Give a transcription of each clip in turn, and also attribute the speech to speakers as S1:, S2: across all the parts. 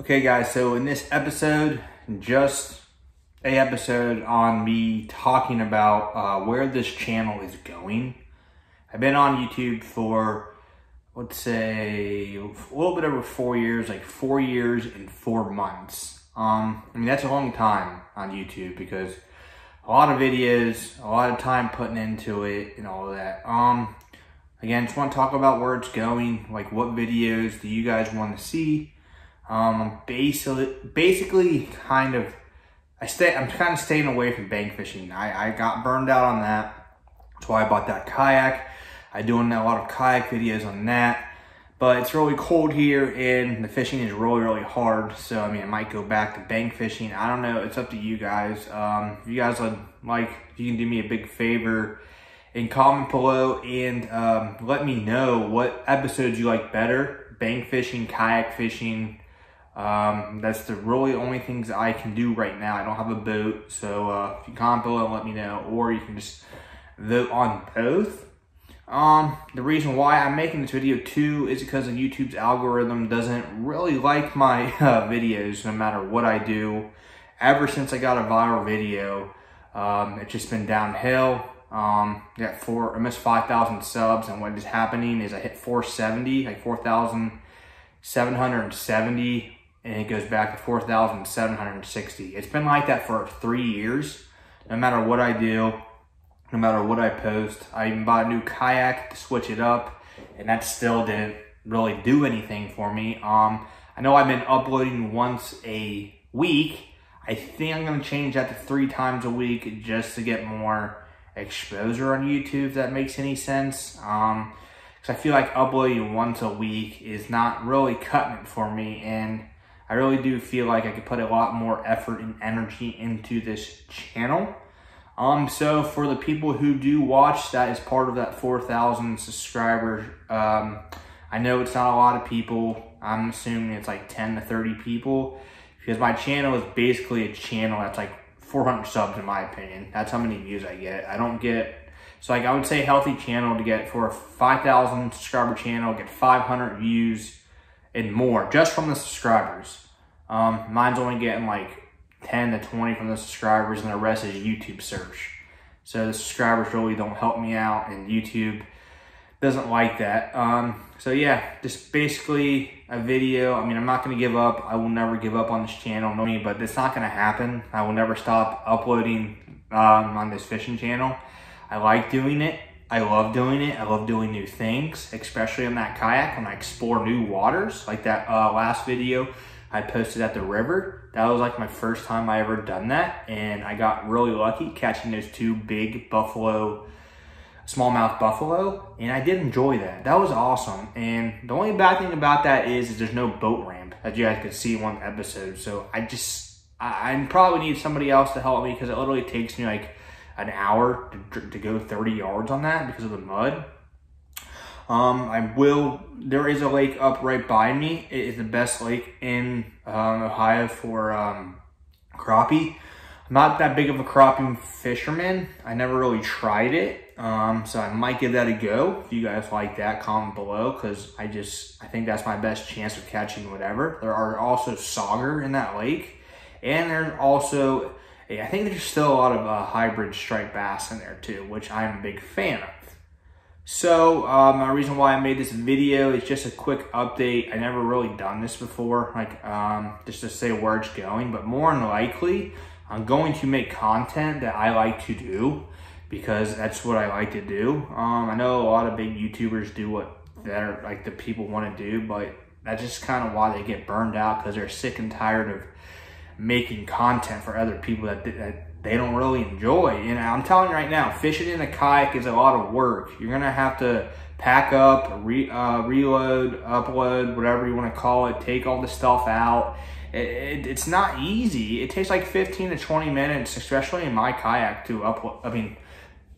S1: Okay guys, so in this episode, just a episode on me talking about uh, where this channel is going. I've been on YouTube for, let's say, a little bit over four years, like four years and four months. Um, I mean, that's a long time on YouTube because a lot of videos, a lot of time putting into it and all that. Um, again, just want to talk about where it's going, like what videos do you guys want to see? Um, basically, basically kind of, I stay, I'm kind of staying away from bank fishing. I, I got burned out on that. That's why I bought that kayak. I doing a lot of kayak videos on that. But it's really cold here and the fishing is really, really hard. So, I mean, I might go back to bank fishing. I don't know. It's up to you guys. Um, if you guys would like, you can do me a big favor and comment below and um, let me know what episodes you like better. Bank fishing, kayak fishing. Um, that's the really only things I can do right now. I don't have a boat. So uh, if you comment below and let me know. Or you can just vote on both. Um, the reason why I'm making this video too is because of YouTube's algorithm doesn't really like my uh, videos no matter what I do. Ever since I got a viral video, um, it's just been downhill. Um, got four, almost 5,000 subs and what is happening is I hit 470, like 4,770 and it goes back to 4,760. It's been like that for three years. No matter what I do, no matter what I post. I even bought a new kayak to switch it up, and that still didn't really do anything for me. Um, I know I've been uploading once a week. I think I'm gonna change that to three times a week just to get more exposure on YouTube, if that makes any sense. Um, because I feel like uploading once a week is not really cutting it for me, and I really do feel like I could put a lot more effort and energy into this channel. Um, so for the people who do watch, that is part of that 4,000 subscribers. Um, I know it's not a lot of people. I'm assuming it's like 10 to 30 people because my channel is basically a channel that's like 400 subs in my opinion. That's how many views I get. I don't get, so like I would say healthy channel to get for a 5,000 subscriber channel, get 500 views and more just from the subscribers. Um, mine's only getting like 10 to 20 from the subscribers and the rest is YouTube search. So the subscribers really don't help me out and YouTube doesn't like that. Um, so yeah, just basically a video. I mean, I'm not going to give up. I will never give up on this channel, me, but it's not going to happen. I will never stop uploading um, on this fishing channel. I like doing it. I love doing it. I love doing new things, especially on that kayak when I explore new waters, like that uh, last video I posted at the river. That was like my first time I ever done that. And I got really lucky catching those two big buffalo, smallmouth buffalo. And I did enjoy that. That was awesome. And the only bad thing about that is, is there's no boat ramp as you guys could see in one episode. So I just, I, I probably need somebody else to help me because it literally takes me like an hour to, to go 30 yards on that because of the mud. Um, I will, there is a lake up right by me. It is the best lake in um, Ohio for um, crappie. I'm not that big of a crappie fisherman. I never really tried it. Um, so I might give that a go. If you guys like that, comment below because I just, I think that's my best chance of catching whatever. There are also sauger in that lake. And there's also, I think there's still a lot of uh, hybrid striped bass in there too, which I'm a big fan of. So, um, my reason why I made this video is just a quick update. I never really done this before, like um, just to say where it's going, but more than likely, I'm going to make content that I like to do because that's what I like to do. Um, I know a lot of big YouTubers do what they're like the people want to do, but that's just kind of why they get burned out because they're sick and tired of making content for other people that, that they don't really enjoy. And I'm telling you right now, fishing in a kayak is a lot of work. You're gonna have to pack up, re, uh, reload, upload, whatever you want to call it, take all the stuff out. It, it, it's not easy. It takes like 15 to 20 minutes, especially in my kayak, to upload. I mean,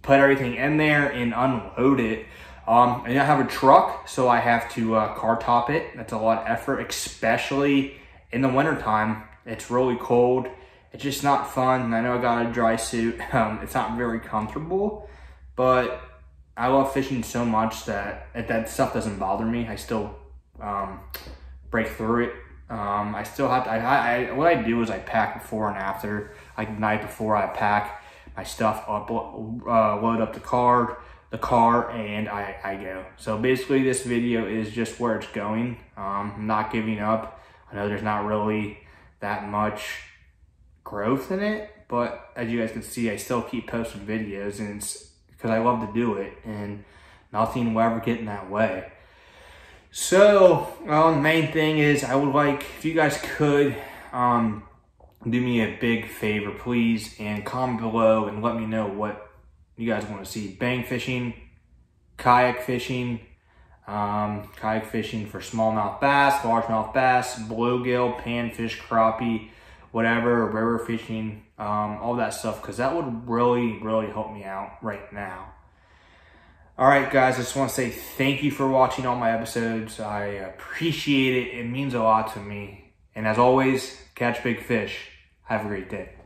S1: put everything in there and unload it. Um, and I have a truck, so I have to uh, car top it. That's a lot of effort, especially in the wintertime. It's really cold it's just not fun. I know I got a dry suit. Um, it's not very comfortable, but I love fishing so much that that stuff doesn't bother me. I still um, break through it Um, I still have to, I, I, what I do is I pack before and after, like the night before I pack my stuff up, uh, load up the card, the car, and I, I go. So basically this video is just where it's going. Um, I'm not giving up. I know there's not really that much growth in it, but as you guys can see, I still keep posting videos and it's because I love to do it and nothing will ever get in that way. So, the main thing is I would like, if you guys could, um, do me a big favor, please, and comment below and let me know what you guys want to see. Bank fishing, kayak fishing, um, kayak fishing for smallmouth bass, largemouth bass, bluegill, panfish, crappie, whatever, river fishing, um, all that stuff, because that would really, really help me out right now. All right, guys, I just want to say thank you for watching all my episodes. I appreciate it. It means a lot to me. And as always, catch big fish. Have a great day.